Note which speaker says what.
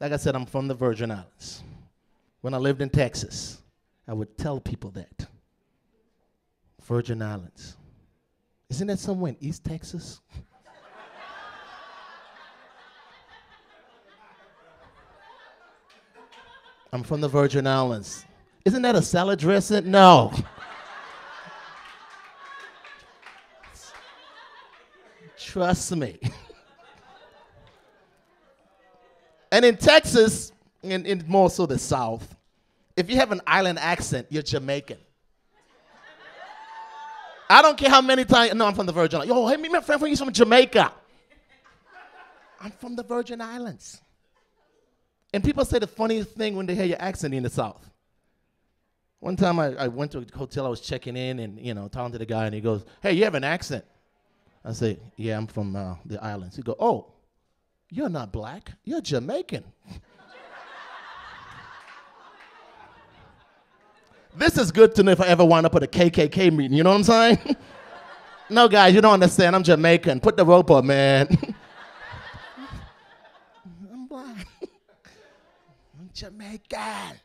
Speaker 1: Like I said, I'm from the Virgin Islands. When I lived in Texas, I would tell people that. Virgin Islands. Isn't that somewhere in East Texas? I'm from the Virgin Islands. Isn't that a salad dressing? No. Trust me. and in Texas, and, and more so the South, if you have an island accent, you're Jamaican. I don't care how many times. No, I'm from the Virgin Islands. Yo, hey, me, my friend from you from Jamaica. I'm from the Virgin Islands. And people say the funniest thing when they hear your accent in the South. One time I, I went to a hotel, I was checking in and, you know, talking to the guy, and he goes, Hey, you have an accent. I say, Yeah, I'm from uh, the islands. He go, Oh, you're not black, you're Jamaican. this is good to know if I ever wind up at a KKK meeting, you know what I'm saying? no, guys, you don't understand. I'm Jamaican. Put the rope up, man. I'm black. I'm Jamaican.